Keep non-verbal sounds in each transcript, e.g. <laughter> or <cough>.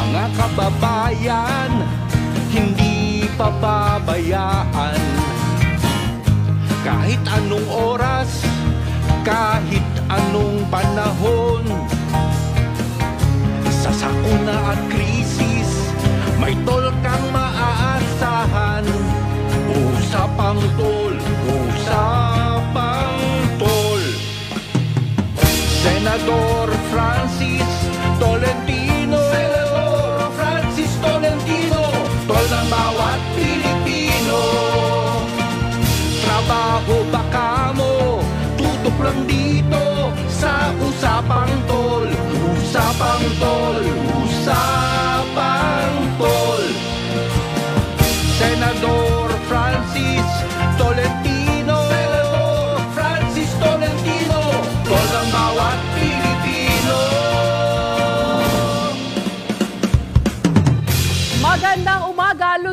Mga kababayan, hindi pababayaan Kahit anong oras, kahit anong panahon Sa sakuna at krisis, may tol kang maaasahan. Usapang tol, usapang tol. Senador Francis Trabaho baka mo Tutok lang dito Sa usapang tol. Usapang tol Usapang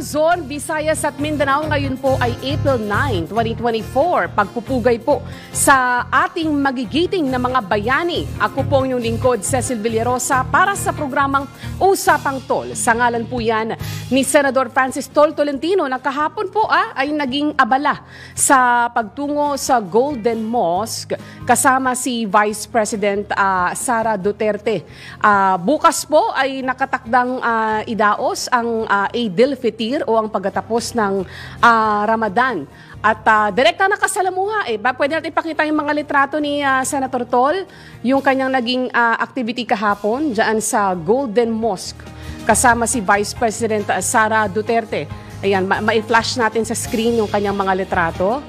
Luzon, Visayas at Mindanao. Ngayon po ay April 9, 2024. Pagpupugay po sa ating magigiting na mga bayani. Ako po ang inyong lingkod, Cecil Villarosa, para sa programang Usapang Tol. Sa ngalan po yan ni Senador Francis Tol Tolentino na kahapon po ah, ay naging abala sa pagtungo sa Golden Mosque kasama si Vice President ah, Sara Duterte. Ah, bukas po ay nakatakdang ah, idaos ang uh, Eidil Fitr o ang pagtatapos ng ah, Ramadan. At uh, direkta nakasalamuha eh. Ba, pwede natin ipakita yung mga litrato ni ah, Senator Tol, yung kanyang naging ah, activity kahapon dyan sa Golden Mosque kasama si Vice President Sara Duterte. Ayan, ma- ma-flash natin sa screen yung kanyang mga litrato.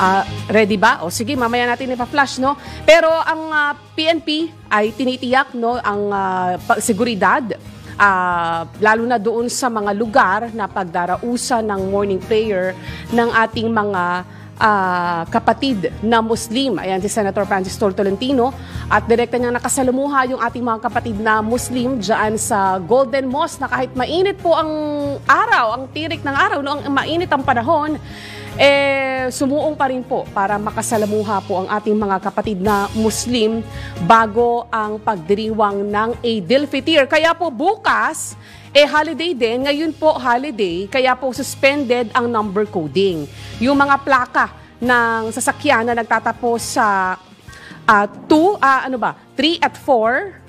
Ah, ready ba? O sige, mamaya natin ipa-flash, no? Pero ang ah, PNP ay tinitiyak, no, ang pa- seguridad Ah, lalo na doon sa mga lugar na pagdarausan ng morning prayer ng ating mga ah, kapatid na Muslim. Ayan si Senator Francis Tol Tolentino at direkta niyang nakasalamuha yung ating mga kapatid na Muslim dyan sa Golden Mosque na kahit mainit po ang araw, ang tirik ng araw, no, ang mainit ang panahon, eh, sumuong pa rin po para makasalamuha po ang ating mga kapatid na Muslim bago ang pagdiriwang ng Eidil Fitr. Kaya po bukas, eh holiday din, ngayon po holiday, kaya po suspended ang number coding. Yung mga plaka ng sasakyan na nagtatapos sa 2, ano ba, 3 at 4,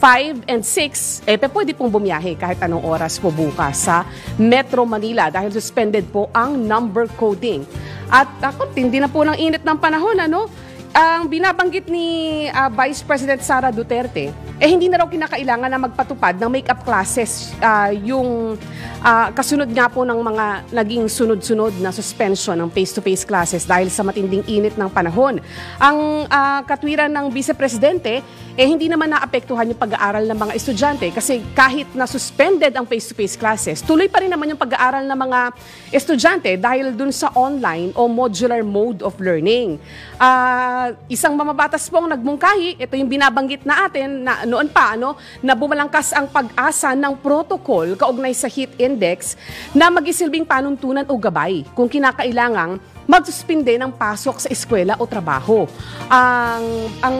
5 and 6, eh pwede pong bumiyahe kahit anong oras po bukas sa Metro Manila dahil suspended po ang number coding. At ako, tindi na po ng init ng panahon, ano? Ang binabanggit ni ah, Vice President Sara Duterte, eh hindi na raw kinakailangan na magpatupad ng makeup classes ah, yung ah, kasunod nga po ng mga naging sunod-sunod na suspension ng face-to-face classes dahil sa matinding init ng panahon. Ang ah, katwiran ng Vice Presidente, eh hindi naman naapektuhan yung pag-aaral ng mga estudyante kasi kahit na suspended ang face-to-face classes, tuloy pa rin naman yung pag-aaral ng mga estudyante dahil dun sa online o modular mode of learning. Ah, isang mamabatas pong nagmungkahi, ito yung binabanggit na atin na noon pa, ano, na bumalangkas ang pag-asa ng protocol kaugnay sa heat index na magisilbing panuntunan o gabay kung kinakailangang magsuspinde ng pasok sa eskwela o trabaho. Ang, ang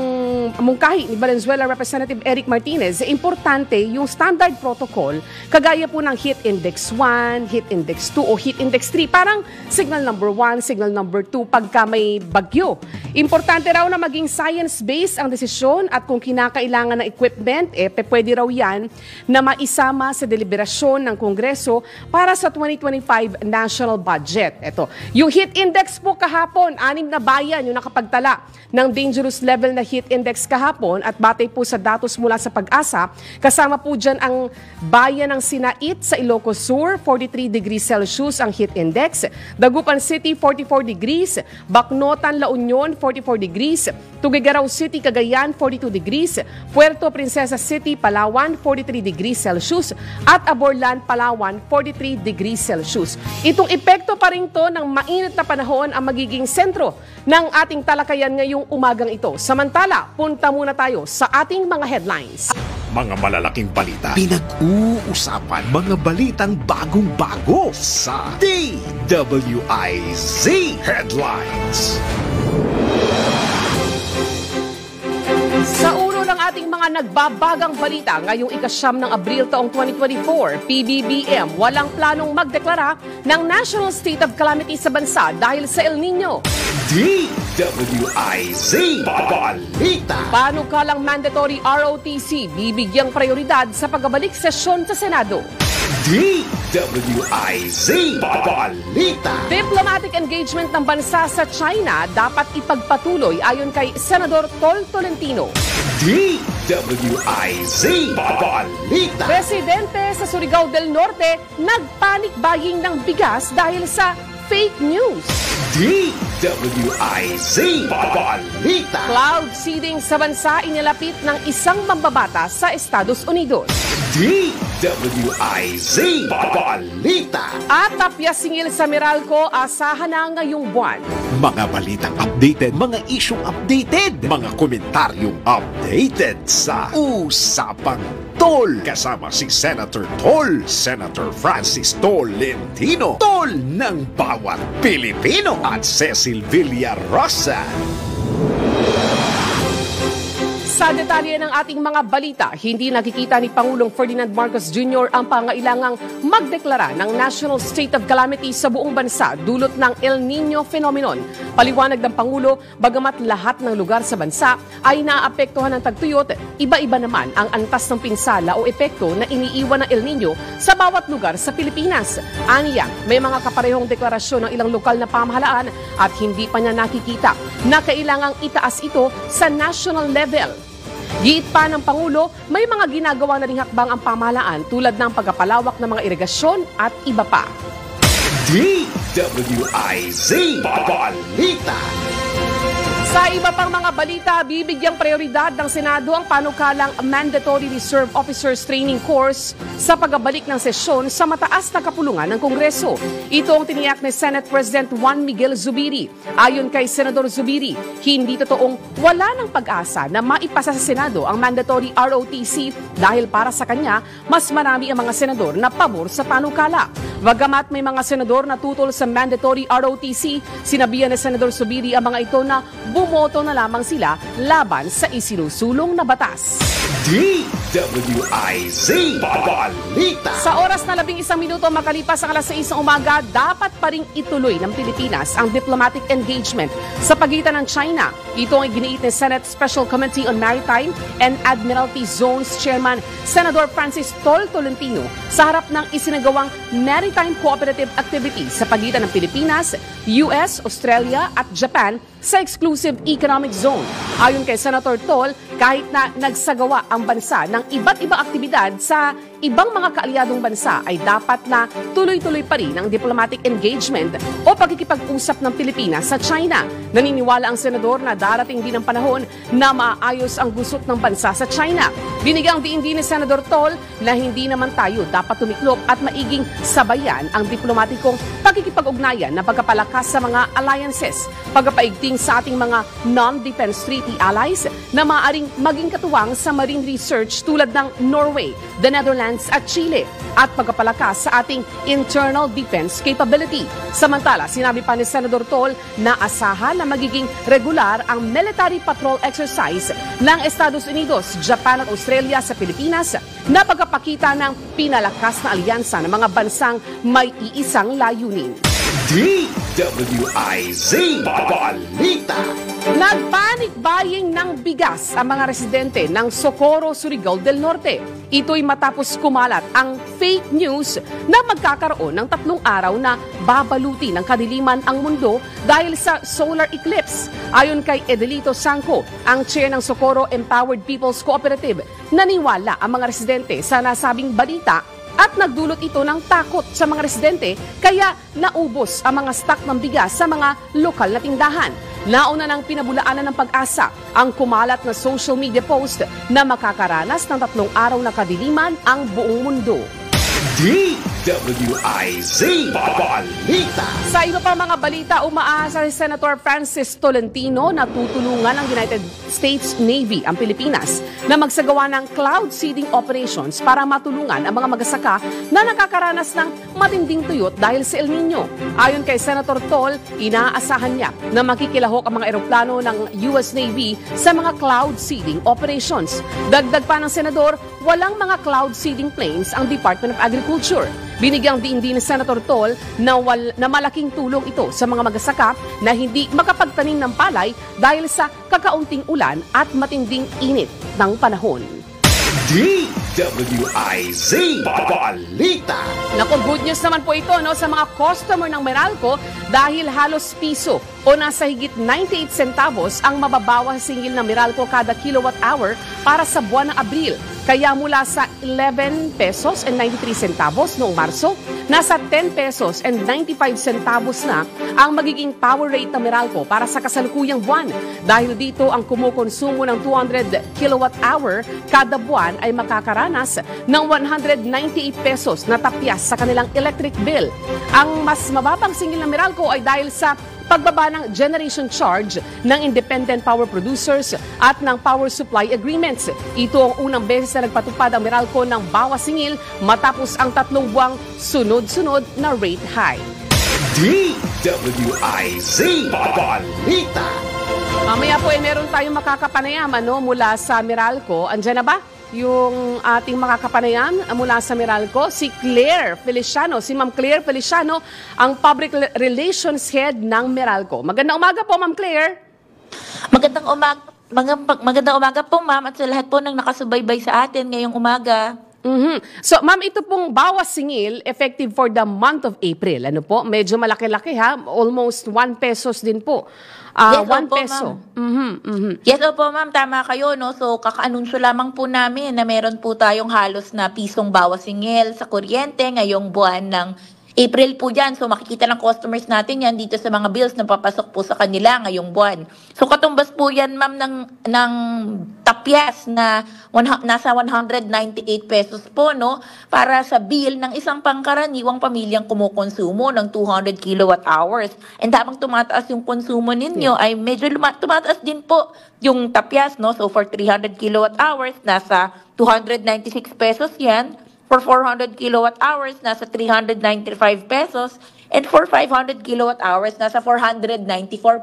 mungkahi ni Valenzuela Representative Eric Martinez, importante yung standard protocol, kagaya po ng heat index 1, heat index 2 o heat index 3, parang signal number 1, signal number 2 pagka may bagyo. Importante raw na maging science-based ang desisyon at kung kinakailangan ng equipment, eh pwede raw yan na maisama sa deliberasyon ng Kongreso para sa 2025 national budget. Ito, yung heat index po kahapon, anim na bayan yung nakapagtala ng dangerous level na heat index kahapon at batay po sa datos mula sa pag-asa, kasama po dyan ang bayan ng Sinait sa Ilocos Sur, 43 degrees Celsius ang heat index, Dagupan City, 44 degrees, Bacnotan, La Union, 44 degrees, Tugigaraw City, Cagayan, 42 degrees, Puerto Princesa City, Palawan, 43 degrees Celsius, at Aborlan, Palawan, 43 degrees Celsius. Itong epekto pa rin to ng mainit na panahon ang magiging sentro ng ating talakayan ngayong umagang ito. Samantala, punta muna tayo sa ating mga headlines. Mga malalaking balita. Pinag-uusapan mga balitang bagong-bago sa DWIZ Headlines. Sa ulo ng ating mga nagbabagang balita ngayong ikasyam ng Abril taong 2024, PBBM walang planong magdeklara ng National State of Calamity sa bansa dahil sa El Nino. DWIZ Balita Panukalang mandatory ROTC bibigyang prioridad sa pagbabalik sesyon sa Senado. DWIZ Balita Diplomatic engagement ng bansa sa China dapat ipagpatuloy ayon kay Senador Tol Tolentino. DWIZ Balita Presidente sa Surigao del Norte nagpanic buying ng bigas dahil sa fake news. DWIZ Balita Cloud seeding sa bansa inilapit ng isang mambabata sa Estados Unidos. DWIZ Balita At tapya singil sa Meralco, asahan na ngayong buwan. Mga balitang updated, mga isyong updated, mga komentaryong updated sa Usapang Tol. Kasama si Senator Tol, Senator Francis Tolentino, Tol ng bawat Pilipino at Cecil Villarosa. Sa detalye ng ating mga balita, hindi nakikita ni Pangulong Ferdinand Marcos Jr. ang pangailangang magdeklara ng National State of Calamity sa buong bansa dulot ng El Nino phenomenon. Paliwanag ng Pangulo, bagamat lahat ng lugar sa bansa ay naapektuhan ng tagtuyot, iba-iba naman ang antas ng pinsala o epekto na iniiwan ng El Nino sa bawat lugar sa Pilipinas. Aniya, may mga kaparehong deklarasyon ng ilang lokal na pamahalaan at hindi pa niya nakikita na kailangang itaas ito sa national level. Giit pa ng Pangulo, may mga ginagawa na ring hakbang ang pamahalaan tulad ng pagkapalawak ng mga irigasyon at iba pa. DWIZ Balita Sa iba pang mga balita, bibigyang prioridad ng Senado ang panukalang Mandatory Reserve Officers Training Course sa pagbabalik ng sesyon sa mataas na kapulungan ng Kongreso. Ito ang tiniyak ni Senate President Juan Miguel Zubiri. Ayon kay Senador Zubiri, hindi totoong wala ng pag-asa na maipasa sa Senado ang mandatory ROTC dahil para sa kanya, mas marami ang mga senador na pabor sa panukala. Bagamat may mga senador na tutol sa mandatory ROTC, sinabihan ni Senador Subiri ang mga ito na bumoto na lamang sila laban sa isinusulong na batas. DWIZ Balita Sa oras na labing isang minuto makalipas ang alas 6 ng umaga, dapat pa rin ituloy ng Pilipinas ang diplomatic engagement sa pagitan ng China. Ito ang iginiit ni Senate Special Committee on Maritime and Admiralty Zones Chairman Senador Francis Tol Tolentino sa harap ng isinagawang Maritime Cooperative Activity sa pagitan ng Pilipinas, US, Australia at Japan sa Exclusive Economic Zone. Ayon kay Senator Tol, kahit na nagsagawa ang bansa ng iba't ibang aktibidad sa ibang mga kaalyadong bansa ay dapat na tuloy-tuloy pa rin ang diplomatic engagement o pagkikipag-usap ng Pilipinas sa China. Naniniwala ang senador na darating din ang panahon na maayos ang gusot ng bansa sa China. Binigyang diin din ni Senador Tol na hindi naman tayo dapat tumiklop at maiging sabayan ang diplomatikong pagkikipag-ugnayan na pagkapalakas sa mga alliances, pagkapaigting sa ating mga non-defense treaty allies na maaaring maging katuwang sa marine research tulad ng Norway, the Netherlands at Chile at pagkapalakas sa ating internal defense capability. Samantala, sinabi pa ni Senador Tol na asahan na magiging regular ang military patrol exercise ng Estados Unidos, Japan at Australia sa Pilipinas na pagkapakita ng pinalakas na alyansa ng mga bansang may iisang layunin. DWIZ Balita Nagpanic buying ng bigas ang mga residente ng Socorro, Surigao del Norte. Ito'y matapos kumalat ang fake news na magkakaroon ng tatlong araw na babaluti ng kadiliman ang mundo dahil sa solar eclipse. Ayon kay Edelito Sanco, ang chair ng Socorro Empowered People's Cooperative, naniwala ang mga residente sa nasabing balita at nagdulot ito ng takot sa mga residente kaya naubos ang mga stock ng bigas sa mga lokal na tindahan. Nauna ng pinabulaanan ng pag-asa ang kumalat na social media post na makakaranas ng tatlong araw na kadiliman ang buong mundo. DWIZ Balita Sa iba pa mga balita, umaasa si Senator Francis Tolentino na tutulungan ng United States Navy ang Pilipinas na magsagawa ng cloud seeding operations para matulungan ang mga magasaka na nakakaranas ng matinding tuyot dahil sa El Nino. Ayon kay Senator Tol, inaasahan niya na makikilahok ang mga eroplano ng US Navy sa mga cloud seeding operations. Dagdag pa ng Senador, walang mga cloud seeding planes ang Department of Agriculture. Binigyang diin din ni Senator Tol na, wal, na malaking tulong ito sa mga magasaka na hindi makapagtanim ng palay dahil sa kakaunting ulan at matinding init ng panahon. DWIZ Balita Naku, good news naman po ito no, sa mga customer ng Meralco dahil halos piso o nasa higit 98 centavos ang mababawas singil ng Meralco kada kilowatt hour para sa buwan ng Abril. Kaya mula sa 11 pesos and 93 centavos noong Marso, nasa 10 pesos and 95 centavos na ang magiging power rate ng Meralco para sa kasalukuyang buwan. Dahil dito ang kumukonsumo ng 200 kilowatt hour kada buwan ay makakaranas ng 198 pesos na tapyas sa kanilang electric bill. Ang mas mababang singil ng Meralco ay dahil sa pagbaba ng generation charge ng independent power producers at ng power supply agreements. Ito ang unang beses na nagpatupad ang Meralco ng bawas singil matapos ang tatlong buwang sunod-sunod na rate high. DWIZ Balita Mamaya po ay meron tayong makakapanayam ano, mula sa Meralco. Andiyan na ba? Yung ating makakapanayam mula sa Meralco, si Claire Feliciano. Si Ma'am Claire Feliciano, ang Public Relations Head ng Meralco. Magandang umaga po, Ma'am Claire. Magandang umaga, magandang umaga po ma'am at sa lahat po ng nakasubaybay sa atin ngayong umaga. Mhm. So, ma'am, ito pong bawas singil effective for the month of April. Ano po? Medyo malaki-laki ha. Almost 1 pesos din po. Ah, Yes, 1 opo, peso. Mhm, mhm. Yes opo ma'am, tama kayo no. So kakaanunsyo lamang po namin na meron po tayong halos na pisong bawas singil sa kuryente ngayong buwan ng April po yan. So makikita ng customers natin yan dito sa mga bills na papasok po sa kanila ngayong buwan. So katumbas po yan ma'am ng, ng tapyas na one, nasa 198 pesos po no para sa bill ng isang pangkaraniwang pamilyang kumukonsumo ng 200 kilowatt hours. And habang tumataas yung konsumo ninyo ay medyo tumataas din po yung tapyas no. So for 300 kilowatt hours nasa 296 pesos yan. For 400 kilowatt hours, nasa 395 pesos. And for 500 kilowatt hours, nasa 494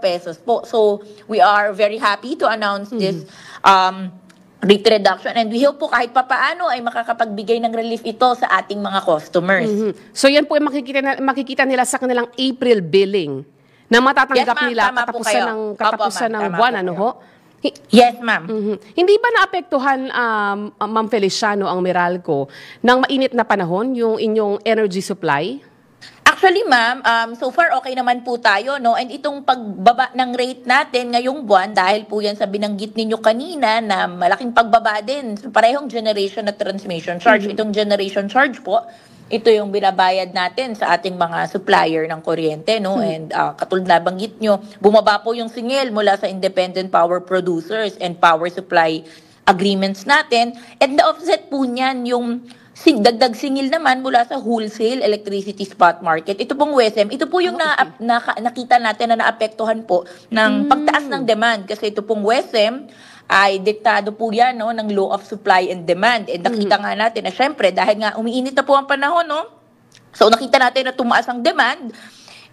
pesos po. So, we are very happy to announce this um, rate reduction. And we hope po kahit papaano ay makakapagbigay ng relief ito sa ating mga customers. Mhm. So, yan po yung makikita, na- makikita nila sa kanilang April billing na matatanggap Yes, nila katapusan ng Opo, katapusan ma'am. ng buwan ano ho? Yes, ma'am. Mhm. Hindi ba naapektuhan, um, Ma'am Feliciano, ang Meralco ng mainit na panahon, yung inyong energy supply? Actually, ma'am, um, so far okay naman po tayo, no? And itong pagbaba ng rate natin ngayong buwan, dahil po yan sa binanggit ninyo kanina na malaking pagbaba din sa parehong generation at transmission charge. Itong generation charge po, ito yung binabayad natin sa ating mga supplier ng kuryente, no? And uh, katulad na banggit nyo, bumaba po yung singil mula sa independent power producers and power supply agreements natin. And the offset po niyan yung Sing, dagdag singil naman mula sa wholesale electricity spot market. Ito pong WESM, ito po yung na, naka- nakita natin na naapektuhan po ng pagtaas ng demand. Kasi ito pong WESM ay diktado po yan no, ng law of supply and demand. And nakita nga natin na syempre, dahil nga umiinit na po ang panahon, no? So nakita natin na tumaas ang demand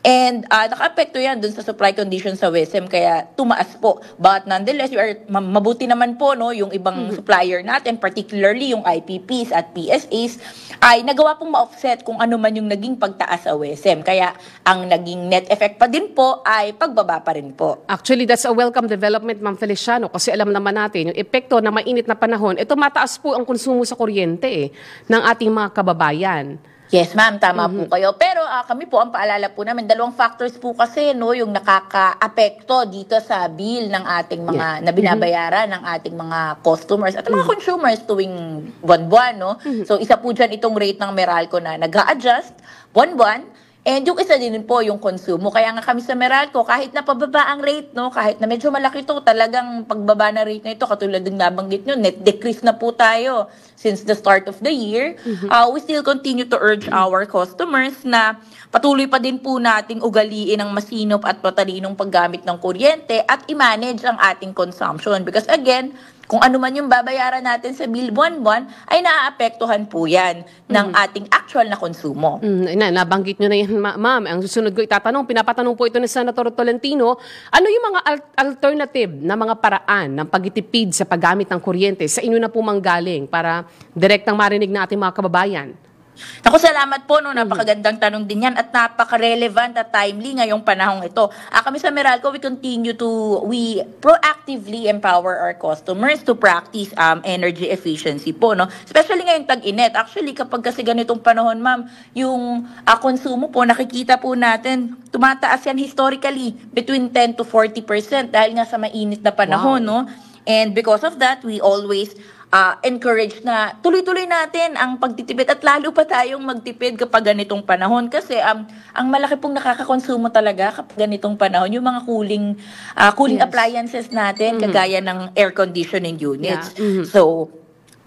and uh, naka-apekto yan dun sa supply conditions sa WSM kaya tumaas po. But nonetheless, we are, ma- mabuti naman po no, yung ibang supplier natin, particularly yung IPPs at PSAs, ay nagawa pong ma-offset kung ano man yung naging pagtaas sa WSM. Kaya ang naging net effect pa din po ay pagbaba pa rin po. Actually, that's a welcome development, Ma'am Feliciano, kasi alam naman natin, yung epekto na mainit na panahon, ito mataas po ang konsumo sa kuryente eh, ng ating mga kababayan. Yes, ma'am, tama po kayo. Pero ah, kami po, ang paalala po namin, dalawang factors po kasi, no, yung nakaka-apekto dito sa bill ng ating mga, na binabayaran ng ating mga customers at mga consumers tuwing buwan-buwan, no. So, isa po dyan itong rate ng Meralco na nag adjust buwan-buwan And yung isa din po yung konsumo. Kaya nga kami sa Meralco, kahit na pababa ang rate, no, kahit na medyo malaki to, talagang pagbaba na rate na ito, katulad ng nabanggit nyo, net decrease na po tayo since the start of the year. Uh, we still continue to urge our customers na patuloy pa din po nating ugaliin ang masinop at patalinong paggamit ng kuryente at i-manage ang ating consumption. Because again, kung ano man yung babayaran natin sa bill buwan-buwan, ay naaapektuhan po yan ng ating actual na konsumo. Mm, na, nabanggit nyo na yan, ma- ma'am. Ang susunod ko itatanong, pinapatanong po ito ni Senator Tolentino, ano yung mga al- alternative na mga paraan ng pagtitipid sa paggamit ng kuryente sa inyo na po manggaling para direktang marinig na ating mga kababayan? Naku, salamat po, no? Napakagandang tanong din yan at napaka-relevant at timely ngayong panahong ito. Ah, kami sa Meralco, we continue to, we proactively empower our customers to practice um, energy efficiency po, no? Especially ngayong tag-init. Actually, kapag kasi ganitong panahon, ma'am, yung ah, konsumo po, nakikita po natin, tumataas yan historically between 10 to 40% dahil nga sa mainit na panahon, no? And because of that, we always uh, encourage na tuloy-tuloy natin ang pagtitipid at lalo pa tayong magtipid kapag ganitong panahon kasi um, ang malaki pong nakakakonsumo talaga kapag ganitong panahon yung mga cooling uh, cooling Yes. appliances natin kagaya ng air conditioning units. Yeah. Mhm. So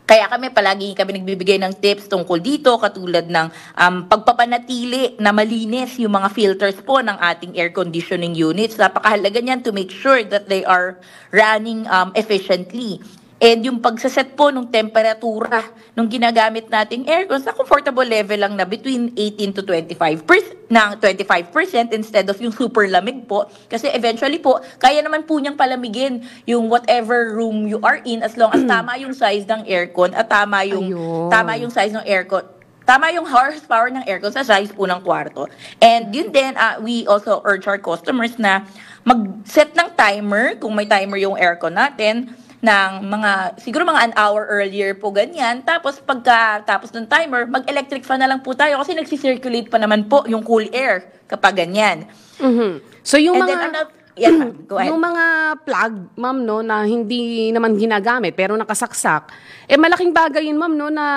kaya kami palagi kami nagbibigay ng tips tungkol dito katulad ng um, pagpapanatili na malinis yung mga filters po ng ating air conditioning units. Napakahalaga niyan to make sure that they are running um, efficiently. And yung pagsaset po ng temperatura nung ginagamit nating aircon sa comfortable level lang na between 18 to 25 ng 25% instead of yung super lamig po. Kasi eventually po, kaya naman po niyang palamigin yung whatever room you are in as long as <clears throat> tama yung size ng aircon at tama yung Ayun. tama yung size ng aircon. Tama yung horsepower ng aircon sa size po ng kwarto. And yun din, ah, we also urge our customers na mag-set ng timer, kung may timer yung aircon natin, ng mga, siguro mga an hour earlier po ganyan. Tapos pagka tapos ng timer, mag-electric fan na lang po tayo kasi nagsisirculate pa naman po yung cool air kapag ganyan. Mhm. So yung And mga... then ano, yes ma'am, go ahead. Yung mga plug, ma'am, no, na hindi naman ginagamit pero nakasaksak, eh malaking bagay yun, ma'am, no, na,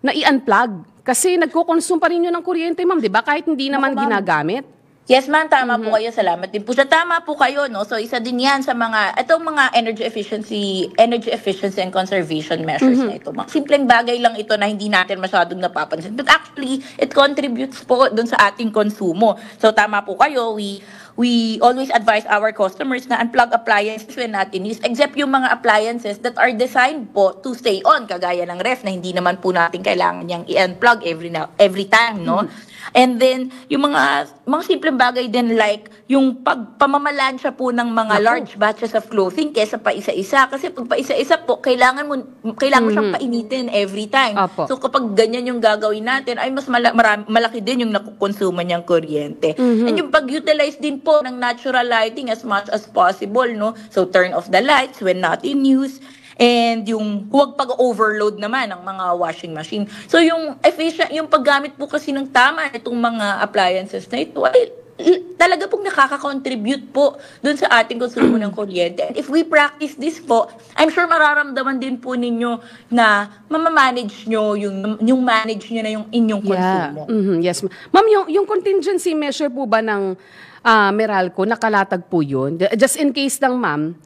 na i-unplug. Kasi nagkukonsume pa rin yun ng kuryente, ma'am, di ba? Kahit hindi naman ma'am. ginagamit. Yes, ma'am, tama po kayo. Salamat din po. Sa tama po kayo, no? So, isa din yan sa mga, itong mga energy efficiency, energy efficiency and conservation measures na ito. Mga simpleng bagay lang ito na hindi natin masyadong napapansin. But actually, it contributes po dun sa ating konsumo. So, tama po kayo. We, we always advise our customers na unplug appliances when natin use, except yung mga appliances that are designed po to stay on, kagaya ng ref na hindi naman po natin kailangan niyang i-unplug every, every time, no? And then, yung mga, mga simpleng bagay din like, yung pagpamamalansya po ng mga Naku. large batches of clothing kesa pa isa-isa. Kasi pag pa isa-isa po, kailangan mo, kailangan mo siyang painitin every time. Apo. So, kapag ganyan yung gagawin natin, ay mas mala- marami- malaki din yung nakukonsumo niyang kuryente. And yung pag-utilize din po ng natural lighting as much as possible, no? So, turn off the lights when not in use. And yung huwag pag-overload naman ng mga washing machine. So yung efficient, yung paggamit po kasi ng tama itong mga appliances na ito ay talaga pong nakaka-contribute po dun sa ating konsumo ng kuryente. And if we practice this po, I'm sure mararamdaman din po ninyo na mamamanage nyo yung, yung manage nyo na yung inyong konsumo. Mhm, yes. ma'am. Yung, yung contingency measure po ba ng ah, Meralco, nakalatag po yun? Just in case lang, ma'am,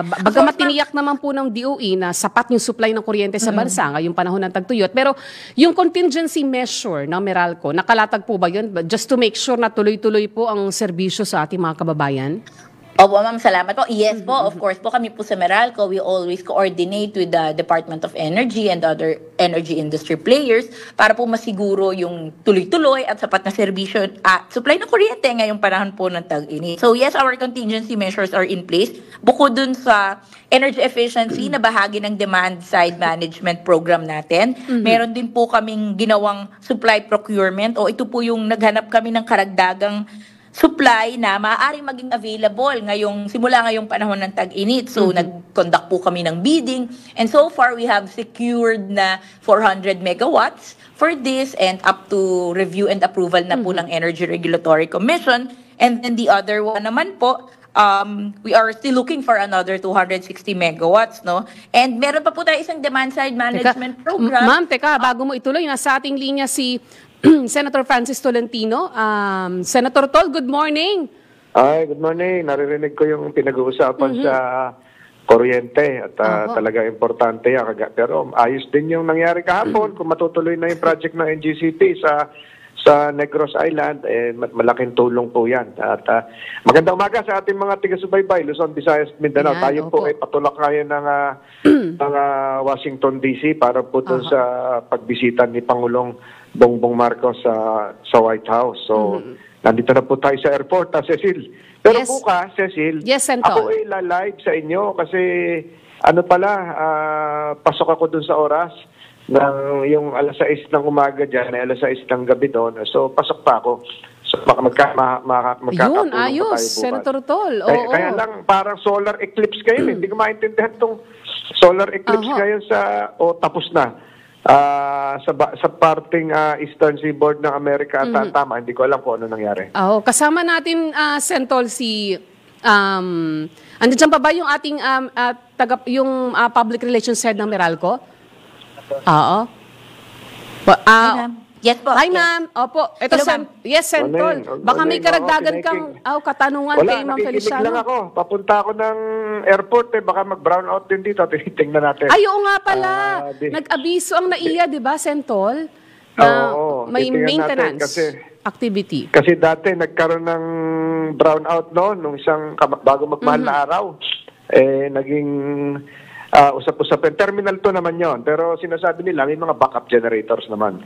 ba- bagamat tiniyak naman po ng DOE na sapat yung supply ng kuryente sa bansa ngayong panahon ng tagtuyot, pero yung contingency measure ng Meralco, nakalatag po ba yun? Just to make sure na tuloy-tuloy po ang serbisyo sa ating mga kababayan? Opo, ma'am, salamat po. Yes po, of course po, kami po sa Meralco, we always coordinate with the Department of Energy and other energy industry players para po masiguro yung tuloy-tuloy at sapat na serbisyo at supply ng kuryente ngayong panahon po ng tag-init. So yes, our contingency measures are in place. Bukod dun sa energy efficiency na bahagi ng demand side management program natin, meron din po kaming ginawang supply procurement o ito po yung naghanap kami ng karagdagang supply na maaaring maging available ngayong simula ngayong panahon ng tag-init. So nag-conduct po kami ng bidding and so far we have secured na 400 megawatts for this and up to review and approval na po ng Energy Regulatory Commission. And then the other one naman po um, we are still looking for another 260 megawatts, no? And meron pa po tayo isang demand side management Teka, program. Ma'am, teka, bago mo ituloy, nasa ating linya si <clears throat> Senator Francis Tolentino. Um, Senator Tol, good morning. Ay, good morning. Naririnig ko yung pinag-uusapan sa kuryente at Oho. talaga importante yan. Pero ayos din yung nangyari kahapon kung matutuloy na yung project ng NGCP sa sa Negros Island, eh, ma- malaking tulong po yan. At ah, magandang umaga sa ating mga taga-subaybay, Luzon, Visayas, Mindanao. Yan, Tayo opo. po ay patulakayan ng, ah, <clears throat> ng ah, Washington DC para po dun Aha. sa pagbisita ni Pangulong Bongbong Marcos sa sa White House. So, nandito na po tayo sa airport, ah, Cecil. Pero Yes. bukas, Cecil, Yes, ako ay la-live sa inyo kasi ano pala, ah, pasok ako dun sa oras ng yung alas 6 ng umaga dyan, ay alas 6 ng gabi doon. So, pasok pa ako. So, mag- magka, ma, ma, Yun, pa ayos, tayo bukas. Senator Tol. Oo, Kaya, kaya lang, parang solar eclipse kayo. eh. <clears throat> Hindi ko maintindihan itong solar eclipse Aha. ngayon sa, o tapos na. Ah, sa sa parting ah, Eastern Seaboard ng Amerika at Mm-hmm. tama, hindi ko alam kung ano nangyari. Oo, kasama natin, uh, Sentol, si... Um, andyan pa ba yung ating um, ah, taga, yung ah, public relations head ng Meralco? Oo. Pa- ah, ma'am. Yes po. Hi, Yes. ma'am. Opo. Ito, Hello, Sen- yes, Sentol. Baka may karagdagan Oo, kang oh, katanungan Wala, kay Ma'am nakikinig Feliciano. lang ako. Papunta ako ng airport eh. Baka mag-brown out din dito. Tinitingnan natin. Ay, oo nga pala. Ah, di- Nag-abiso ang naiya, di ba, Sentol? Na Oo, may titingnan natin maintenance kasi- activity. Kasi dati nagkaroon ng brown out noon nung isang bago magmahal Mm-hmm. na araw. Eh, naging ah, usap-usapan. Terminal 2 naman yon Pero sinasabi nila may mga backup generators naman.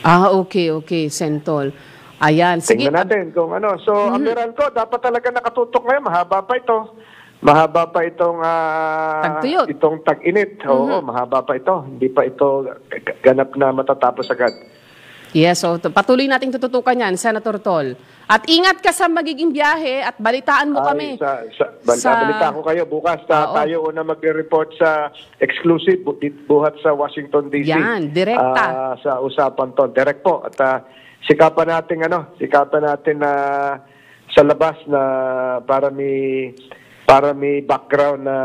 Ah, okay, okay, Sentol. Ayan, sige. Tingnan natin kung ano. So, Mm-hmm. ang Meralco, dapat talaga nakatutok ngayon. Mahaba pa ito. Mahaba pa itong Tagtuyot. Mm-hmm. itong tag-init. Oo, mahaba pa ito. Hindi pa ito g- ganap na matatapos agad. Yes, so patuloy nating tututukan yan, Senator Tol. At ingat ka sa magiging biyahe at balitaan mo kami. Ay, sa, sa, bal- Sa- balita ko kayo bukas ta, tayo una magre-report sa exclusive bu- buhat sa Washington DC. Yan, direkta. Ah, sa usapan to. Direct po. At ah, sikapan natin ano, sikapan natin na sa labas na para may para may background na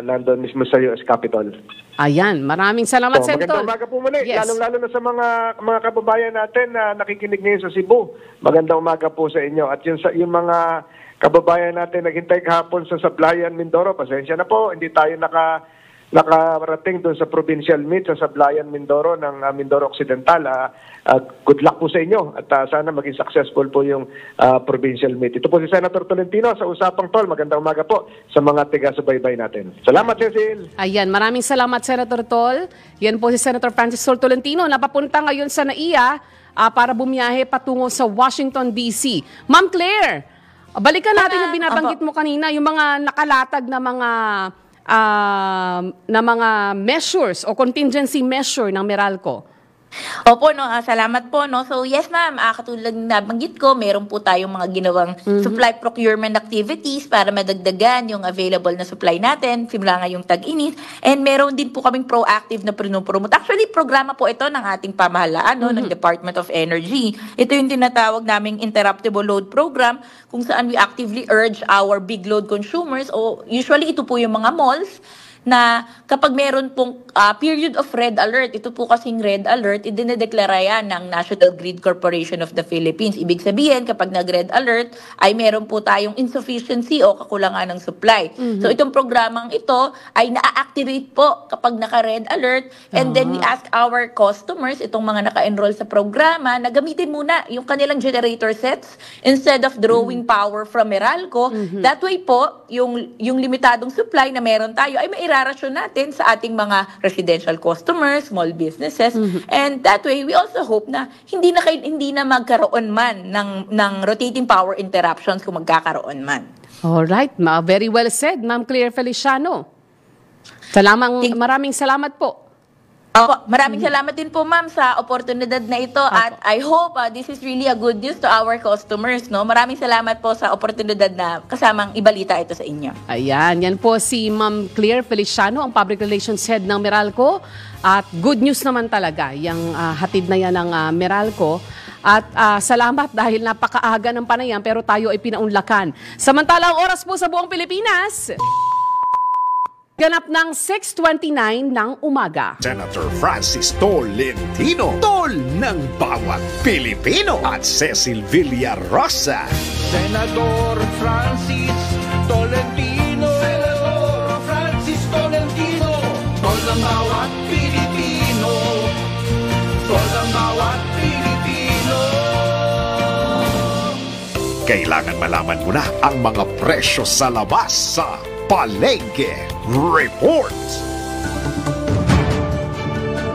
nandun mismo sa US Capitol. Ayan, maraming salamat, So, Sentol. magandang umaga po muli, Yes. lalong-lalo na sa mga mga kababayan natin na nakikinig ngayon sa Cebu. Magandang umaga po sa inyo. At yung, sa, yung mga kababayan natin naghintay kahapon sa Sablayan, Mindoro, pasensya na po, hindi tayo naka nakarating doon sa provincial meet sa Sablayan, Mindoro ng ah, Mindoro Occidental. Ah, ah, good luck po sa inyo at ah, sana maging successful po yung ah, provincial meet. Ito po si Senator Tolentino sa Usapang Tol. Magandang umaga po sa mga tiga-subaybay natin. Salamat, Cecil! Ayan, maraming salamat, Senator Tol. Yan po si Senator Francis Sol Tolentino, napapunta ngayon sa NAIA ah, para bumiyahe patungo sa Washington, D.C. Ma'am Claire, balikan natin yung binabanggit mo kanina, yung mga nakalatag na mga ah, na mga measures o contingency measure ng Meralco. Opo, no, ah, salamat po. No? So, yes, ma'am, ah, katulad ng nabanggit ko, meron po tayong mga ginawang supply procurement activities para madagdagan yung available na supply natin, simula ngayong tag-init. And meron din po kaming proactive na pinupromote. Actually, programa po ito ng ating pamahalaan, no, ng Department of Energy. Ito yung tinatawag naming Interruptible Load Program, kung saan we actively urge our big load consumers, o usually ito po yung mga malls, na kapag meron pong ah, period of red alert, ito po kasing red alert, idinedeklara yan ng National Grid Corporation of the Philippines. Ibig sabihin, kapag nag-red alert, ay meron po tayong insufficiency o kakulangan ng supply. So itong programang ito ay na-activate po kapag naka-red alert and then we ask our customers, itong mga naka-enroll sa programa, na gamitin muna yung kanilang generator sets instead of drawing power from Meralco. That way po, yung, yung limitadong supply na meron tayo ay mairarasyon natin sa ating mga residential customers, small businesses. And that way, we also hope na hindi na, kay, hindi na magkaroon man ng, ng rotating power interruptions kung magkakaroon man. Alright, ma very well said, Ma'am Claire Feliciano. Salamang, maraming salamat po. Opo, maraming salamat din po ma'am sa oportunidad na ito at I hope uh, this is really a good news to our customers. No? Maraming salamat po sa oportunidad na kasamang ibalita ito sa inyo. Ayan, yan po si Ma'am Claire Feliciano, ang Public Relations Head ng Meralco. At good news naman talaga, yung ah, hatid na yan ng ah, Meralco. At ah, salamat dahil napakaaga ng panayam pero tayo ay pinaunlakan. Samantala ang oras po sa buong Pilipinas. Ganap ng 6.29 ng umaga. Senator Francis Tolentino, tol ng bawat Pilipino at Cecil Villarosa. Senador Francis Tolentino. Senador Francis Tolentino. Tol ng bawat Pilipino. Tol ng bawat Pilipino. Kailangan malaman mo na ang mga presyo sa labas sa Palengke Report.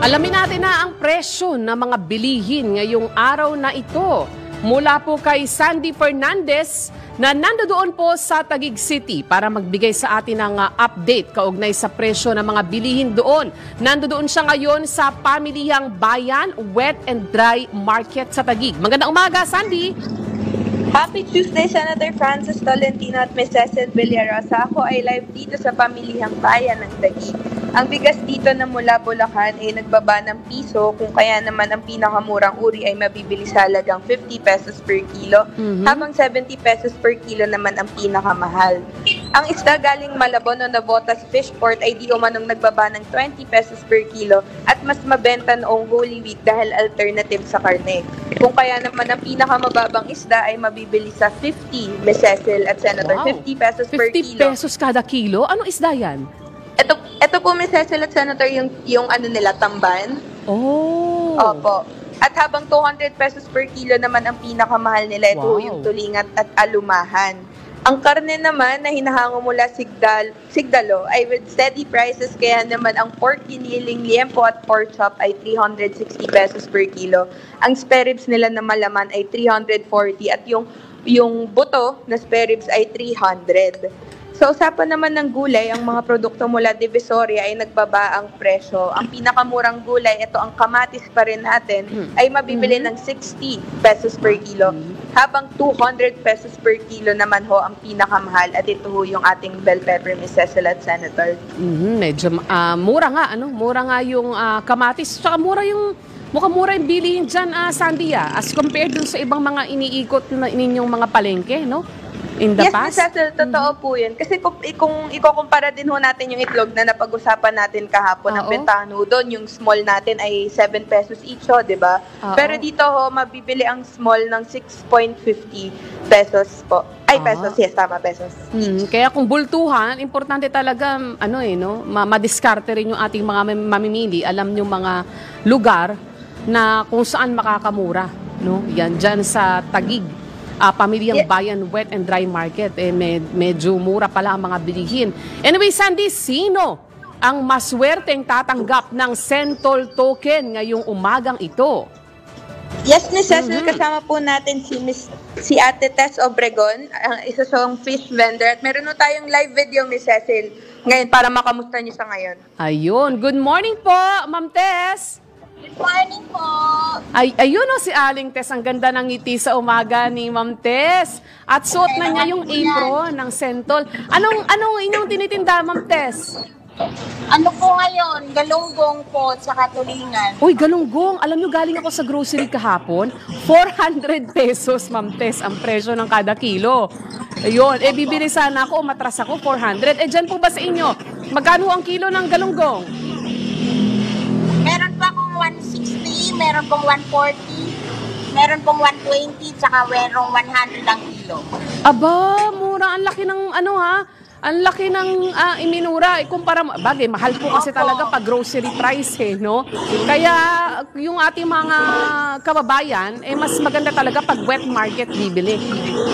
Alamin natin na ang presyo ng mga bilihin ngayong araw na ito. Mula po kay Sandy Fernandez na nandoon po sa Taguig City para magbigay sa atin ng uh, update kaugnay sa presyo ng mga bilihin doon. Nandoon siya ngayon sa pamilihang Bayan Wet and Dry Market sa Taguig. Magandang umaga, Sandy! Happy Tuesday, Senator Francis Tolentino at Ms. Cecil Villarosa. Ako ay live dito sa pamilihang bayan ng Taguig. Ang bigas dito na mula Bulacan ay nagbaba ng piso kung kaya naman ang pinakamurang uri ay mabibili sa halagang 50 pesos per kilo Mhm. habang 70 pesos per kilo naman ang pinakamahal. Ang isda galing Malabon o Navotas Fishport ay di umanong nagbaba ng 20 pesos per kilo at mas mabenta noong Holy Week dahil alternative sa karne. Kung kaya naman ang pinakamababang isda ay mabibili sa 50 Ms. Cecil at Senator, Wow. 50 pesos per 50 kilo. pesos kada kilo? Anong isda yan? Ito, ito po Ms. Cecil at Senator yung, yung ano nila, tamban. Oh! Opo. At habang 200 pesos per kilo naman ang pinakamahal nila, ito Wow. yung tulingat at alumahan. Ang karne naman na hinahango mula Sigdal, Sigdalo ay with steady prices kaya naman ang pork giniling, liempo at pork chop ay 360 pesos per kilo. Ang spare ribs nila na malaman ay 340 at yung yung buto na spare ribs ay 300. Sa usapan naman ng gulay, ang mga produkto mula Divisoria ay nagbaba ang presyo. Ang pinakamurang gulay, ito ang kamatis pa rin natin, Hmm. ay mabibili ng 60 pesos per kilo. Habang 200 pesos per kilo naman ho ang pinakamahal. At ito ho yung ating bell pepper, Miss Cecil at Senator. Mhm, medyo ah, mura nga, ano? Mura nga yung ah, kamatis. Tsaka mura yung, mukhang mura yung bilihin dyan, ah, Sandy, ah, as compared dun sa ibang mga iniikot na ninyong mga palengke, no? In the yes, past? Miss Cecil, totoo po yun. Kasi kung, kung ikukumpara din ho natin yung itlog na napag-usapan natin kahapon, ang bentahan ho doon, yung small natin ay 7 pesos each ho, di ba? Pero dito ho, mabibili ang small ng 6.50 pesos po. Ay, Ah. pesos, yes, tama, pesos. Mm, kaya kung bultuhan, importante talaga, ano eh, no? Ma- madiskarte rin yung ating mga mam- mamimili. Alam yung mga lugar na kung saan makakamura, no? Yan, dyan sa Tagig. Ah, pamilyang Yeah. bayan wet and dry market eh med- medyo mura pala ang mga bilihin. Anyway, Sandy, sino ang maswerteng tatanggap ng Sentol token ngayong umagang ito? Yes, Miss Cecil, Mhm. kasama po natin si Miss si Ate Tess Obregon, ang isa siyang fish vendor. At meron po tayong live video, Miss Cecil, ngayon para makamusta niyo sa ngayon. Ayun, good morning po, Ma'am Tess. Good morning po. Ay, ayun o si Aling Tess, ang ganda ng ngiti sa umaga ni Ma'am Tess. At suot na niya yung apron ng Sentol. Anong, anong inyong tinitinda, Ma'am Tess? Ano po ngayon? Galunggong po sa katulingan. Uy, galunggong. Alam nyo, galing ako sa grocery kahapon. 400 pesos, Ma'am Tess, ang presyo ng kada kilo. Ayun, eh bibili sana ako, matras ako, 400. Eh dyan po ba sa inyo? Magkano ang kilo ng galunggong? Meron pa akong 160, meron pong 140, meron pong 120, tsaka merong 100 ang kilo. Aba, mura. Ang laki ng ano ha. Ang laki ng ah, iminura. Ikumpara mo. Bagay, mahal po kasi Opo. talaga pag grocery price eh, no? Kaya yung ating mga kababayan, eh mas maganda talaga pag wet market bibili.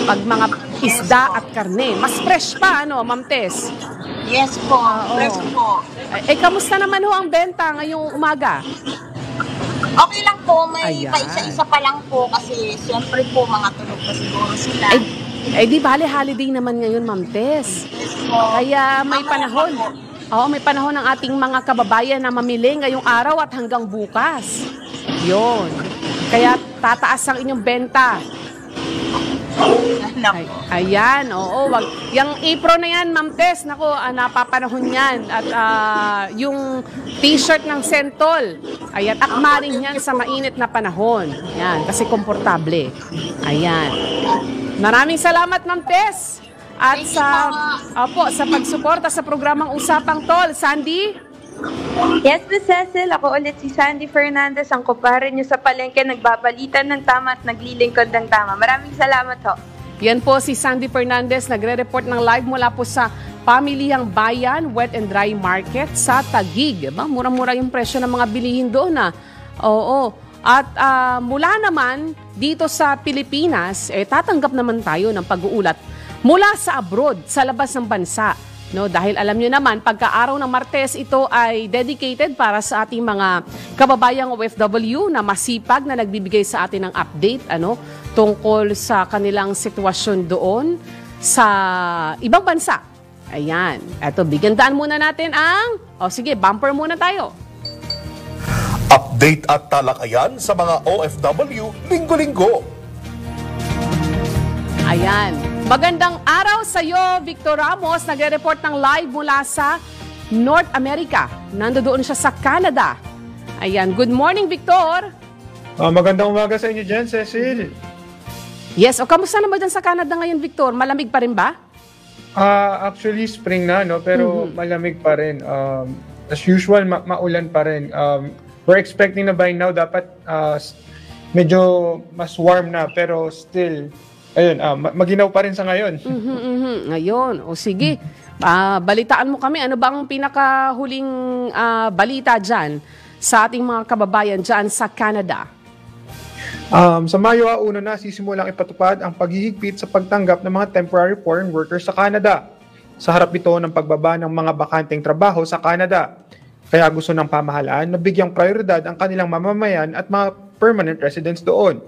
Pag mga isda at karne. Mas fresh pa, ano, Ma'am Tess? Yes po, Oo. fresh po. Eh, eh, kamusta naman ho ang benta ngayong umaga? Okay lang po, may Ayan. paisa-isa pa lang po kasi siyempre po mga tulog pa siguro sila. Eh, eh di bale holiday naman ngayon, Ma'am Tess. Kaya may Mamaya panahon. pa po. Oo, may panahon ng ating mga kababayan na mamili ngayong araw at hanggang bukas. Yon. Kaya tataas ang inyong benta. Ay, ayan, oo. Wag, yung apron na yan, Ma'am Tess, nako, ah, napapanahon yan. At ah, yung t-shirt ng Sentol, ayan, akma rin yan sa mainit na panahon. Yan, kasi komportable. Ayan. Maraming salamat, Ma'am Tess. at sa po. Opo, sa pagsuporta sa programang Usapang Tol. Sandy? Yes, Miss Cecil. Ako ulit si Sandy Fernandez, ang kumpare niyo sa palengke, nagbabalitan ng tama at naglilingkod ng tama. Maraming salamat ho. Yan po si Sandy Fernandez, nagre-report ng live mula po sa Pamilihang Bayan Wet and Dry Market sa Tagig. Ba, mura-mura yung presyo ng mga bilihin doon na. Oo. At ah, mula naman dito sa Pilipinas, eh, tatanggap naman tayo ng pag-uulat mula sa abroad, sa labas ng bansa. No, dahil alam nyo naman, pagka-araw ng Martes, ito ay dedicated para sa ating mga kababayang OFW na masipag na nagbibigay sa atin ng update ano, tungkol sa kanilang sitwasyon doon sa ibang bansa. Ayan. Eto, bigyan daan muna natin ang... O sige, bumper muna tayo. Update at talakayan sa mga OFW linggo-linggo. Ayan. Magandang araw sa iyo, Victor Ramos. Nagre-report ng live mula sa North America. Nandoon siya sa Canada. Ayan. Good morning, Victor. Ah, magandang umaga sa inyo dyan, Cecil. Yes. O, kamusta naman dyan sa Canada ngayon, Victor? Malamig pa rin ba? Ah, actually, spring na, no? Pero malamig pa rin. Um, as usual, ma- maulan pa rin. Um, we're expecting na by now, dapat s- medyo mas warm na. Pero still, ayun, ma- maginaw pa rin sa ngayon. Mhm, mhm. Ngayon. O, sige. Ah, balitaan mo kami. Ano bang pinakahuling ah, balita dyan sa ating mga kababayan dyan sa Canada? Um, sa Mayo, una na sisimulang ipatupad ang paghihigpit sa pagtanggap ng mga temporary foreign workers sa Canada. Sa harap ito ng pagbaba ng mga bakanteng trabaho sa Canada. Kaya gusto ng pamahalaan na bigyang prioridad ang kanilang mamamayan at mga permanent residents doon.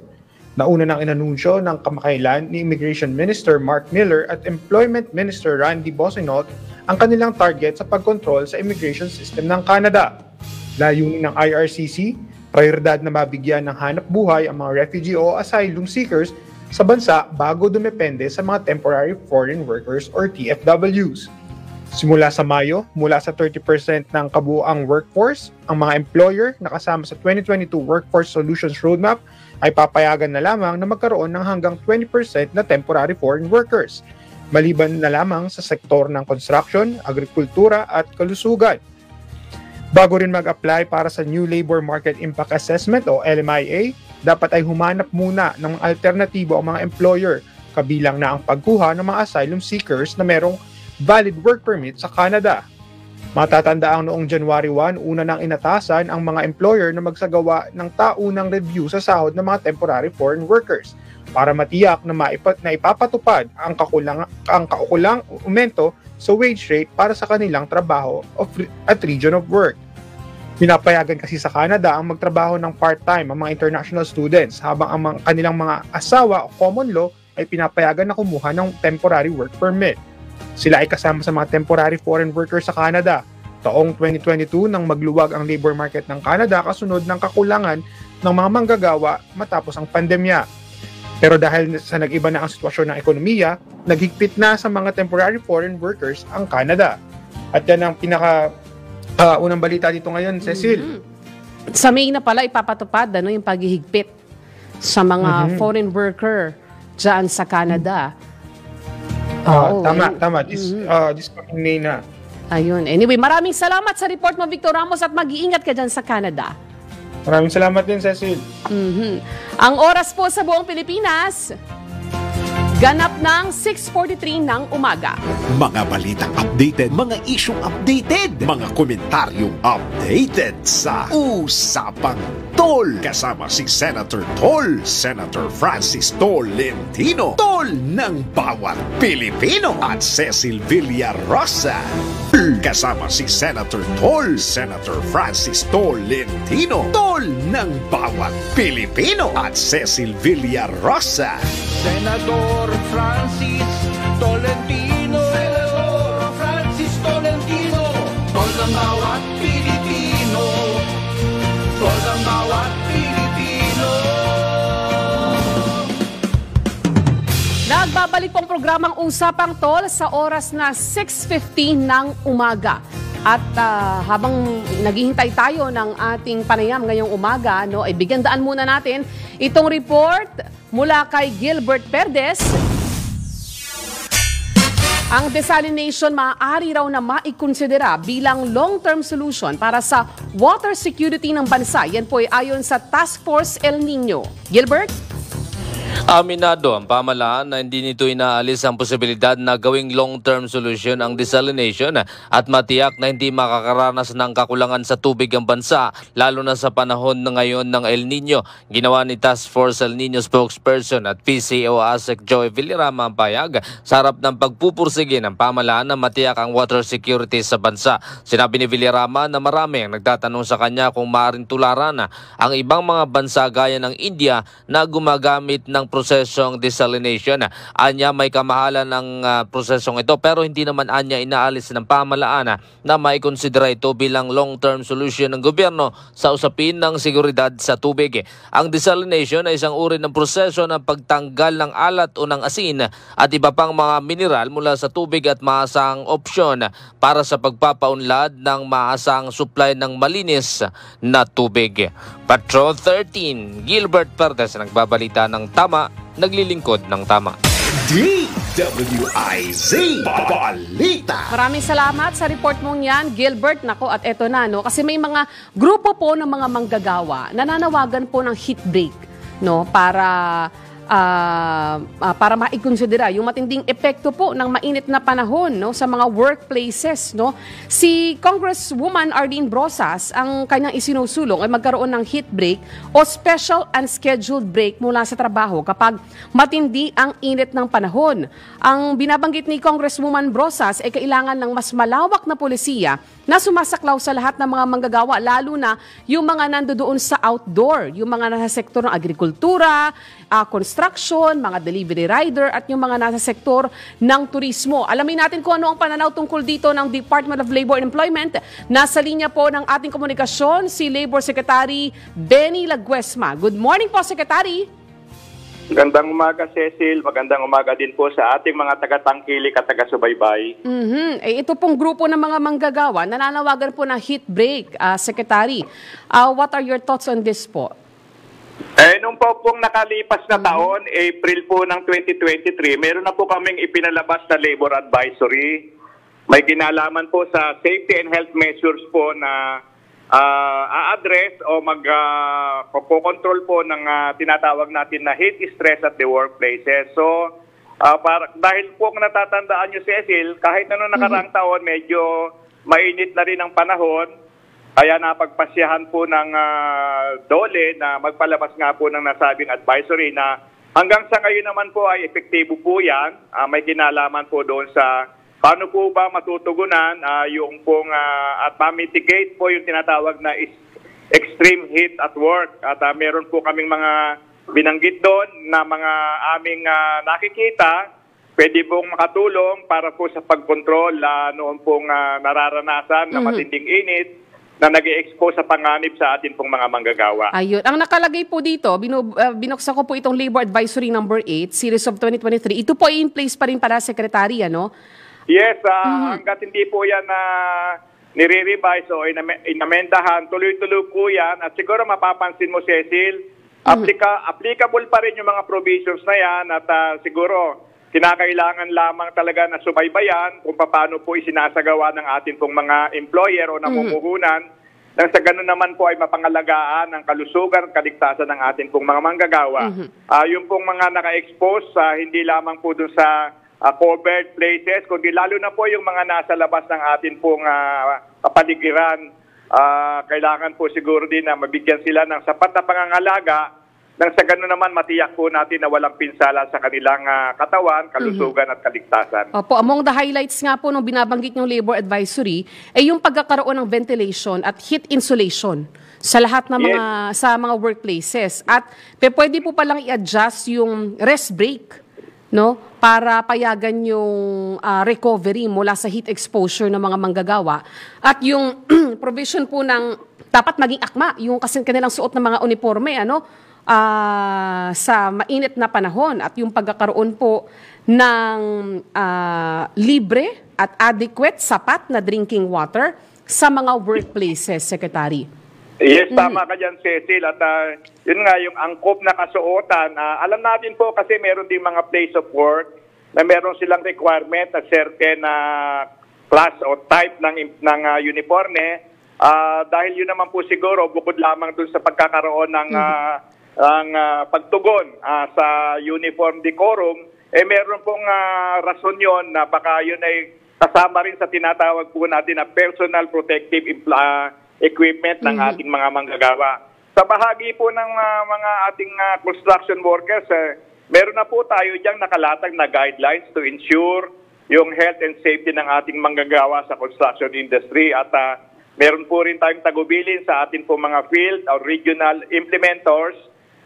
Nauna nang inanunsyo ng kamakailan ni Immigration Minister Mark Miller at Employment Minister Randy Bosinot ang kanilang target sa pagkontrol sa immigration system ng Canada. Layunin ng IRCC, prioridad na mabigyan ng hanap buhay ang mga refugee o asylum seekers sa bansa bago dumepende sa mga temporary foreign workers or TFWs. Simula sa Mayo, mula sa 30% ng kabuuang workforce, ang mga employer na kasama sa 2022 Workforce Solutions Roadmap ay papayagan na lamang na magkaroon ng hanggang 20% na temporary foreign workers, maliban na lamang sa sektor ng construction, agrikultura at kalusugan. Bago rin mag-apply para sa New Labor Market Impact Assessment o LMIA, dapat ay humanap muna ng alternatibo ang mga employer, kabilang na ang pagkuha ng mga asylum seekers na merong valid work permit sa Canada. Matatanda ang noong January 1, una nang inatasan ang mga employer na magsagawa ng taunang review sa sahod ng mga temporary foreign workers para matiyak na, maipat, ipapatupad ang kakulang ang kaukulang aumento sa wage rate para sa kanilang trabaho of, at region of work. Pinapayagan kasi sa Canada ang magtrabaho ng part-time ang mga international students habang ang mga, kanilang mga asawa o common law ay pinapayagan na kumuha ng temporary work permit. Sila ay kasama sa mga temporary foreign workers sa Canada. Taong 2022 nang magluwag ang labor market ng Canada kasunod ng kakulangan ng mga manggagawa matapos ang pandemya. Pero dahil sa nag-iba na ang sitwasyon ng ekonomiya, naghigpit na sa mga temporary foreign workers ang Canada. At yan ang pinaka ah, unang balita dito ngayon, Cecil. Sa May na pala ipapatupad ano, yung paghihigpit sa mga foreign worker dyan sa Canada. Ah, Oo, tama, ayun. tama. This, ah, this coming May na. Ayun. Anyway, maraming salamat sa report mo, Victor Ramos, at mag-iingat ka dyan sa Canada. Maraming salamat din, Cecil. Mhm. Ang oras po sa buong Pilipinas, ganap ng 6.43 ng umaga. Mga balitang updated, mga isyong updated, mga komentaryong updated sa Usapang Tol. Kasama si Senator Tol, Senator Francis Tolentino, Tol ng bawat Pilipino at Cecil Villarosa. Kasama si Senator Tol, Senator Francis Tolentino, Tol ng bawat Pilipino at Cecil Villarosa. Senador Francis Tolentino. Senador Francis Tolentino. Tol ng bawat Pilipino. Tol ng bawat Pilipino. Nagbabalik pong programang Usapang Tol sa oras na 6.15 ng umaga. At ah, habang naghihintay tayo ng ating panayam ngayong umaga, no, ay bigyan daan muna natin itong report mula kay Gilbert Perdes. Ang desalination maaari raw na maikonsidera bilang long-term solution para sa water security ng bansa. Yan po ay ayon sa Task Force El Nino. Gilbert? Aminado ang pamalaan na hindi nito inaalis ang posibilidad na gawing long-term solution ang desalination at matiyak na hindi makakaranas ng kakulangan sa tubig ang bansa lalo na sa panahon na ngayon ng El Nino. Ginawa ni Task Force El Nino spokesperson at PCO ASEC Joy Villarama ang payag sa harap ng pagpupursige ng pamalaan na matiyak ang water security sa bansa. Sinabi ni Villarama na marami ang nagtatanong sa kanya kung maaaring tularan ang ibang mga bansa gaya ng India na gumagamit ng prosesong desalination. Anya may kamahalan ng ah, prosesong ito pero hindi naman anya inaalis ng pamalaan ah, na maikonsidera ito bilang long-term solution ng gobyerno sa usapin ng seguridad sa tubig. Ang desalination ay isang uri ng proseso ng pagtanggal ng alat o ng asin at iba pang mga mineral mula sa tubig at maasang opsyon para sa pagpapaunlad ng maasang supply ng malinis na tubig. Patrol 13, Gilbert Perez nagbabalita ng tama, naglilingkod ng tama. DWIZ Balita Maraming salamat sa report mong yan, Gilbert. Nako, at eto na, no? Kasi may mga grupo po ng mga manggagawa na nanawagan po ng heat break, no? Para ah, ah, para maikonsidera yung matinding epekto po ng mainit na panahon no sa mga workplaces no. Si Congresswoman Arlene Brosas ang kanyang isinusulong ay magkaroon ng heat break o special unscheduled break mula sa trabaho kapag matindi ang init ng panahon. Ang binabanggit ni Congresswoman Brosas ay kailangan ng mas malawak na polisiya na sumasaklaw sa lahat ng mga manggagawa lalo na yung mga nandoon sa outdoor yung mga nasa sektor ng agrikultura ah, construction, mga delivery rider at yung mga nasa sektor ng turismo. Alamin natin kung ano ang pananaw tungkol dito ng Department of Labor and Employment. Nasa linya po ng ating komunikasyon si Labor Secretary Benny Laguesma. Good morning po, Secretary. Magandang umaga, Cecil. Magandang umaga din po sa ating mga taga-tangkilik at taga-subaybay. Mhm. Eh, ito pong grupo ng mga manggagawa, nananawagan po ng heat break, ah, Secretary. Ah, what are your thoughts on this po? Eh, nung po pong nakalipas na taon, April po ng 2023, meron na po kaming ipinalabas na labor advisory. May kinalaman po sa safety and health measures po na ah, a-address o mag-control po ng ah, tinatawag natin na heat stress at the workplaces. So, ah, para, dahil po kung natatandaan nyo, Cecil, kahit na nung nakaraang taon, medyo mainit na rin ang panahon, kaya napagpasyahan po ng ah, DOLE na magpalabas nga po ng nasabing advisory na hanggang sa ngayon naman po ay epektibo po yan. Ah, may kinalaman po doon sa paano po ba matutugunan ah, yung pong ah, at ma-mitigate po yung tinatawag na is extreme heat at work. At ah, meron po kaming mga binanggit doon na mga aming ah, nakikita pwede pong makatulong para po sa pagkontrol ah, noon pong ah, nararanasan na matinding init na nag expose sa panganib sa atin pong mga manggagawa. Ayun. Ang nakalagay po dito, binu, uh, binuksan ko po itong Labor Advisory number 8, series of 2023. Ito po ay in place pa rin para Secretary, ano? Yes, ah, hanggat hindi po yan na nire-revise o iname- inamendahan, tuloy-tuloy po yan. At siguro mapapansin mo, Cecil, applika- applicable pa rin yung mga provisions na yan at ah, siguro kinakailangan lamang talaga na subaybayan kung paano po isinasagawa ng atin pong mga employer o namumuhunan nang sa ganun naman po ay mapangalagaan ang kalusugan at kaligtasan ng ating pong mga manggagawa. Ah, yung pong mga naka-expose, ah, hindi lamang po dun sa ah, covered places, kundi lalo na po yung mga nasa labas ng atin pong ah, kapaligiran. Ah, kailangan po siguro din na mabigyan sila ng sapat na pangangalaga nang sa ganun naman matiyak po natin na walang pinsala sa kanilang ah, katawan, kalusugan at kaligtasan. Opo, among the highlights nga po nung binabanggit yung labor advisory ay yung pagkakaroon ng ventilation at heat insulation sa lahat ng mga sa mga workplaces. At pe, pwede po palang i-adjust yung rest break no? Para payagan yung ah, recovery mula sa heat exposure ng mga manggagawa. At yung <clears throat> provision po ng dapat maging akma yung kasi kanilang suot ng mga uniforme ano ah, sa mainit na panahon at yung pagkakaroon po ng ah, libre at adequate sapat na drinking water sa mga workplaces, Secretary. Yes, tama ka dyan, Cecil. At ah, yun nga, yung angkop na kasuotan, ah, alam natin po kasi meron din mga place of work na meron silang requirement na certain na class o type ng ng ah, uniforme Ah, dahil yun naman po siguro bukod lamang dun sa pagkakaroon ng ah, ang ah, pagtugon ah, sa uniform decorum eh meron pong ah, rason yon na baka yun ay kasama rin sa tinatawag po natin na personal protective ah, equipment ng ating mga manggagawa. Sa bahagi po ng ah, mga ating ah, construction workers, eh, meron na po tayo diyang nakalatag na guidelines to ensure yung health and safety ng ating manggagawa sa construction industry at ah, meron po rin tayong tagubilin sa ating po mga field or regional implementors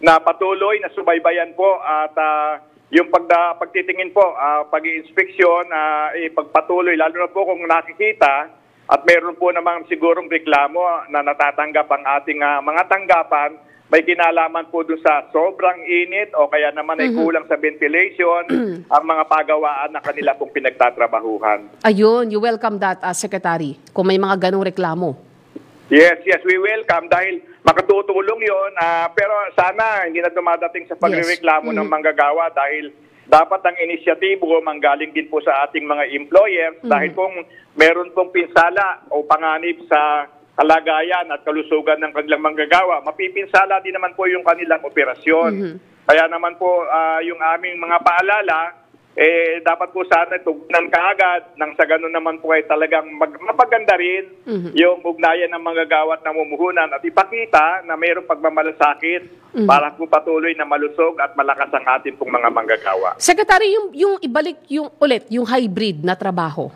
na patuloy na subaybayan po at ah, yung pagda, pagtitingin po, ah, pag-inspeksyon, uh, ipagpatuloy, lalo na po kung nakikita at meron po namang sigurong reklamo na natatanggap ang ating ah, mga tanggapan, may kinalaman po dun sa sobrang init o kaya naman ay kulang sa ventilation <clears throat> ang mga pagawaan na kanila pong pinagtatrabahuhan. Ayun, you welcome that, uh, Secretary, kung may mga ganong reklamo. Yes, yes, we welcome dahil makatutulong yon. ah, pero sana hindi na dumadating sa pagrereklamo ng manggagawa dahil dapat ang inisyatibo manggaling din po sa ating mga employers dahil kung meron pong pinsala o panganib sa kalagayan at kalusugan ng kanilang manggagawa, mapipinsala din naman po yung kanilang operasyon. Kaya naman po ah, yung aming mga paalala, eh dapat po sana tugnan kaagad nang sa ganun naman po ay talagang mag- mapaganda rin yung ugnayan ng mga gawat na mumuhunan at ipakita na mayroong pagmamalasakit para po patuloy na malusog at malakas ang ating pong mga manggagawa. Secretary, yung, yung ibalik yung ulit, yung hybrid na trabaho.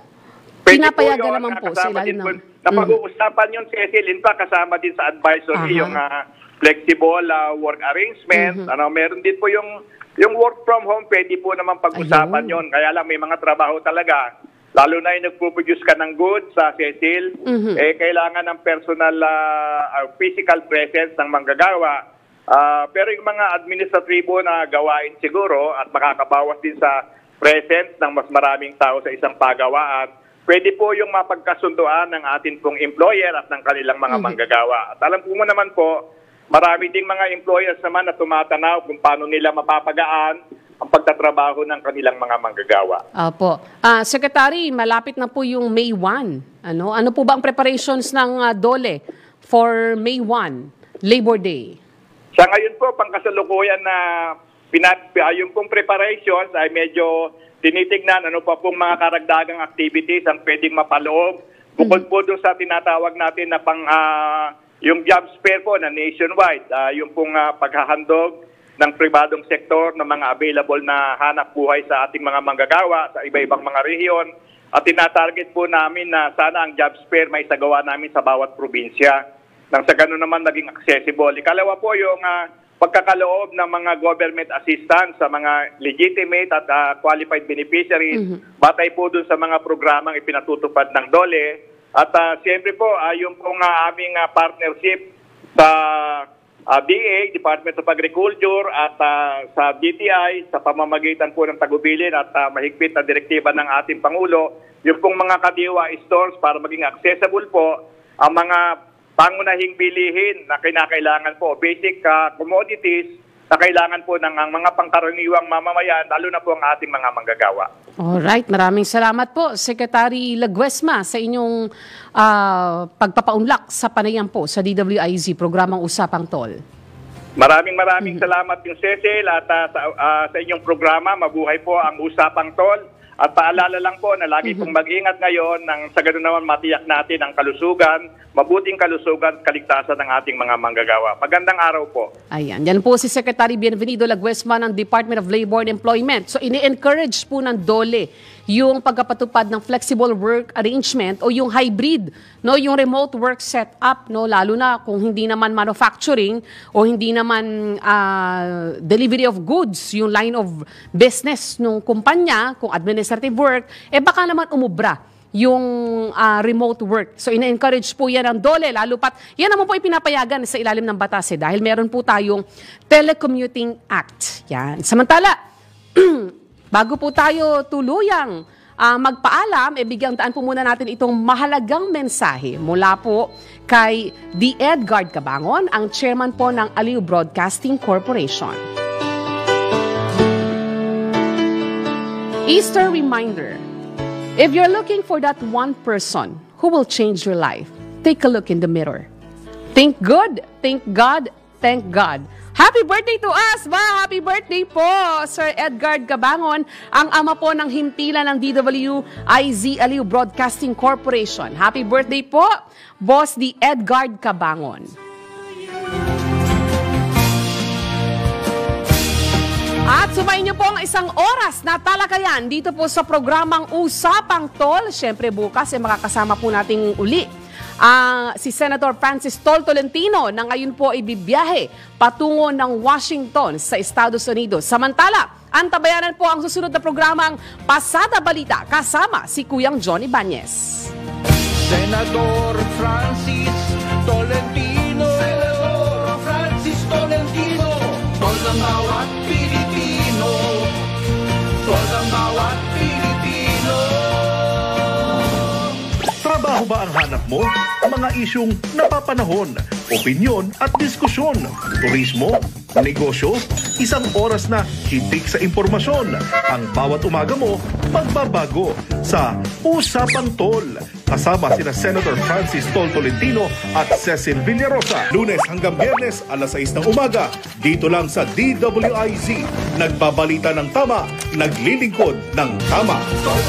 Pwede Pinapayagan po naman po sa ilalim ng... Napag-uusapan yun, Cecil, in fact, kasama din sa advisory Aha. yung ah, flexible ah, work arrangement. Mhm. Ano, meron din po yung yung work from home, pwede po naman pag-usapan yon. Kaya lang may mga trabaho talaga. Lalo na yung nagpo-produce ka ng goods sa Cecil, Mhm. eh kailangan ng personal ah, physical presence ng manggagawa. Ah, pero yung mga administratibo na gawain siguro at makakabawas din sa presence ng mas maraming tao sa isang pagawaan, pwede po yung mapagkasunduan ng atin pong employer at ng kanilang mga manggagawa. At alam po mo naman po, marami ding mga employers naman na tumatanaw kung paano nila mapapagaan ang pagtatrabaho ng kanilang mga manggagawa. Opo. Ah, Secretary, malapit na po yung May 1. Ano, ano po ba ang preparations ng ah, DOLE for May 1, Labor Day? Sa ngayon po, pangkasalukuyan na pinat, yung pong preparations ay medyo tinitignan ano pa pong mga karagdagang activities ang pwedeng mapaloob. Bukod po doon sa tinatawag natin na pang ah, yung job fair po na nationwide, ah, yung pong ah, paghahandog ng pribadong sektor ng mga available na hanap buhay sa ating mga manggagawa sa iba-ibang mga rehiyon. At tinatarget po namin na sana ang job fair may sagawa namin sa bawat probinsya nang sa ganun naman naging accessible. Ikalawa po yung ah, pagkakaloob ng mga government assistance sa mga legitimate at ah, qualified beneficiaries batay po dun sa mga programang ipinatutupad ng DOLE. At ah, siyempre po, ah, yung pong ah, aming ah, partnership sa ah, DA, Department of Agriculture at ah, sa DTI sa pamamagitan po ng tagubilin at ah, mahigpit na direktiba ng ating Pangulo, yung pong mga kadiwa stores para maging accessible po ang mga pangunahing bilihin na kinakailangan po, basic ah, commodities na kailangan po ng mga pangkaraniwang mamamayan, lalo na po ang ating mga manggagawa. Alright, maraming salamat po, Secretary Laguesma, sa inyong ah, pagpapaunlak sa panayam po sa DWIZ, programang Usapang Tol. Maraming maraming salamat yung Cecil at sa, ah, sa inyong programa. Mabuhay po ang Usapang Tol. At paalala lang po na lagi pong mag-ingat ngayon nang sa ganun naman matiyak natin ang kalusugan, mabuting kalusugan at kaligtasan ng ating mga manggagawa. Magandang araw po. Ayan, yan po si Secretary Bienvenido Laguesma ng Department of Labor and Employment. So ini-encourage po ng DOLE yung pagkapatupad ng flexible work arrangement o yung hybrid, no, yung remote work setup, no, lalo na kung hindi naman manufacturing o hindi naman ah, delivery of goods, yung line of business ng kumpanya, kung administrative work, eh baka naman umubra yung ah, remote work. So ina-encourage po yan ng DOLE, lalo pat, yan naman po ipinapayagan sa ilalim ng batas eh, dahil meron po tayong Telecommuting Act. Yan. Samantala, <clears throat> bago po tayo tuluyang ah, magpaalam, e bigyang daan po muna natin itong mahalagang mensahe mula po kay D. Edgard Cabangon, ang chairman po ng Aliw Broadcasting Corporation. Easter reminder. If you're looking for that one person who will change your life, take a look in the mirror. Think good, think God, thank God. Happy birthday to us, ba? Happy birthday po, Sir Edgard Gabangon, ang ama po ng himpilan ng DWIZ Aliw Broadcasting Corporation. Happy birthday po, Boss di Edgard Cabangon. At sumayin niyo po ang isang oras na talakayan dito po sa programang Usapang Tol. Siyempre bukas ay makakasama po nating uli ang si Senator Francis Tol Tolentino na ngayon po ay bibiyahe patungo ng Washington sa Estados Unidos. Samantala, antabayanan po ang susunod na programang Pasada Balita kasama si Kuyang Johnny Banyes. Senador Francis Tolentino Senador Francis Tolentino Tol ng bawat Pilipino Tol ng bawat Trabaho ba ang hanap mo? Mga isyong napapanahon, opinyon at diskusyon, turismo, negosyo, isang oras na hitik sa impormasyon. Ang bawat umaga mo, pagbabago sa Usapang Tol. Kasama sina Senator Francis Tol Tolentino at Cecil Villarosa. Lunes hanggang biyernes, alas 6 ng umaga. Dito lang sa DWIZ. Nagbabalita ng tama, naglilingkod ng tama. Tol